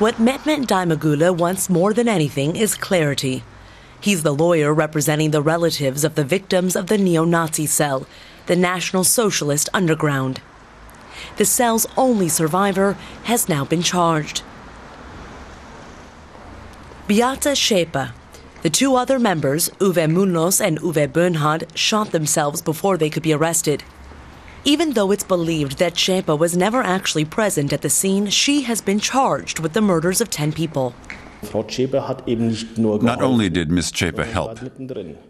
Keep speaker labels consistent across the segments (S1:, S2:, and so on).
S1: What Mehmet Daimagüler wants more than anything is clarity. He's the lawyer representing the relatives of the victims of the neo Nazi cell, the National Socialist Underground. The cell's only survivor has now been charged. Beate Zschäpe. The two other members, Uwe Mundlos and Uwe Böhnhardt, shot themselves before they could be arrested. Even though it's believed that Zschäpe was never actually present at the scene, she has been charged with the murders of 10 people.
S2: Not only did Miss Zschäpe help,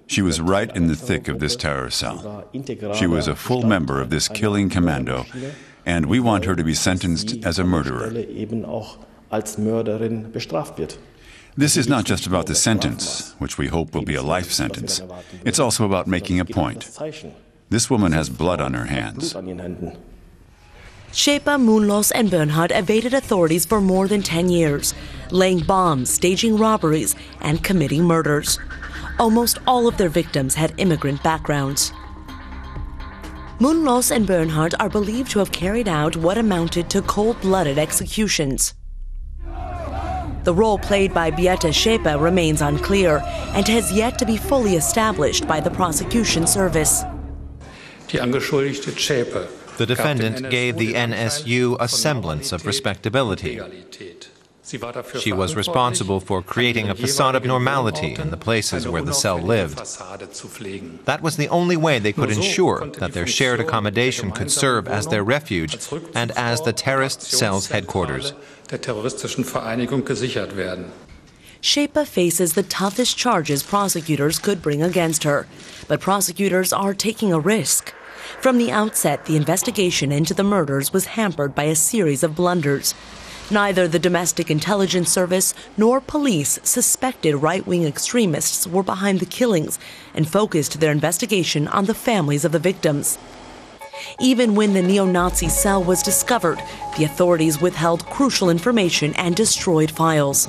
S2: she was right in the thick of this terror cell. She was a full member of this killing commando, and we want her to be sentenced as a murderer. This is not just about the sentence, which we hope will be a life sentence. It's also about making a point. This woman has blood on her hands.
S1: Zschäpe Mundlos and Böhnhardt evaded authorities for more than 10 years, laying bombs, staging robberies, and committing murders. Almost all of their victims had immigrant backgrounds. Mundlos and Böhnhardt are believed to have carried out what amounted to cold blooded executions. The role played by Beate Zschäpe remains unclear and has yet to be fully established by the prosecution service.
S3: The defendant gave the NSU a semblance of respectability. She was responsible for creating a facade of normality in the places where the cell lived. That was the only way they could ensure that their shared accommodation could serve as their refuge and as the terrorist cell's headquarters.
S1: Zschäpe faces the toughest charges prosecutors could bring against her, but prosecutors are taking a risk. From the outset, the investigation into the murders was hampered by a series of blunders. Neither the Domestic Intelligence Service nor police suspected right wing extremists were behind the killings and focused their investigation on the families of the victims. Even when the neo Nazi cell was discovered, the authorities withheld crucial information and destroyed files.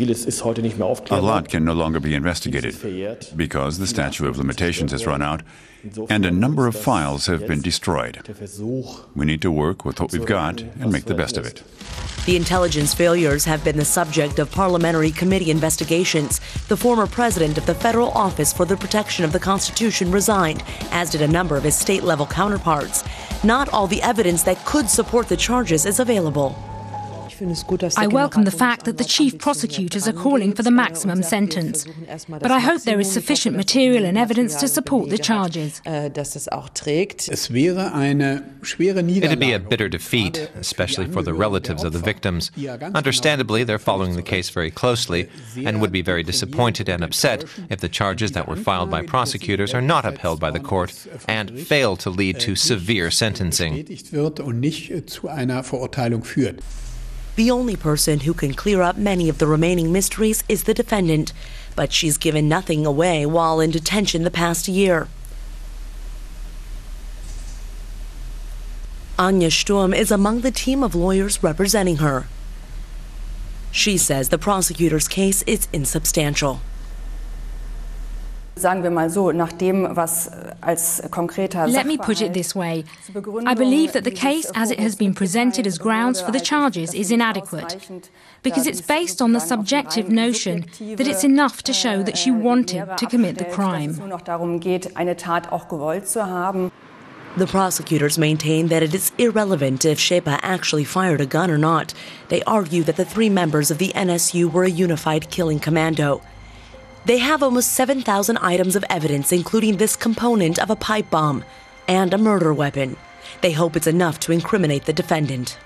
S2: A lot can no longer be investigated because the statute of limitations has run out and a number of files have been destroyed. We need to work with what we've got and make the best of it.
S1: The intelligence failures have been the subject of parliamentary committee investigations. The former president of the Federal Office for the Protection of the Constitution resigned, as did a number of his state level counterparts. Not all the evidence that could support the charges is available.
S4: I welcome the fact that the chief prosecutors are calling for the maximum sentence. But I hope there is sufficient material and evidence to support the charges.
S3: It'd be a bitter defeat, especially for the relatives of the victims. Understandably, they're following the case very closely and would be very disappointed and upset if the charges that were filed by prosecutors are not upheld by the court and fail to lead to severe sentencing.
S1: The only person who can clear up many of the remaining mysteries is the defendant, but she's given nothing away while in detention the past year. Anja Sturm is among the team of lawyers representing her. She says the prosecutor's case is insubstantial.
S4: Let me put it this way. I believe that the case, as it has been presented as grounds for the charges, is inadequate because it's based on the subjective notion that it's enough to show that she wanted to commit the crime.
S1: The prosecutors maintain that it is irrelevant if Zschäpe actually fired a gun or not. They argue that the three members of the NSU were a unified killing commando. They have almost 7,000 items of evidence, including this component of a pipe bomb and a murder weapon. They hope it's enough to incriminate the defendant.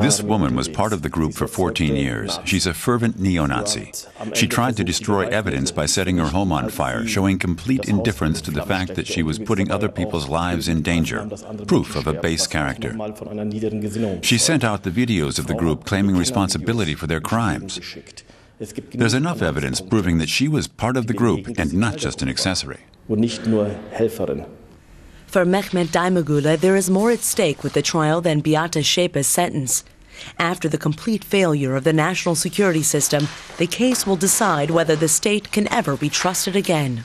S2: This woman was part of the group for 14 years. She's a fervent neo Nazi. She tried to destroy evidence by setting her home on fire, showing complete indifference to the fact that she was putting other people's lives in danger. Proof of a base character. She sent out the videos of the group claiming responsibility for their crimes. There's enough evidence proving that she was part of the group and not just an accessory.
S1: For Mehmet Daimagüler, there is more at stake with the trial than Beate Zschäpe's sentence. After the complete failure of the national security system, the case will decide whether the state can ever be trusted again.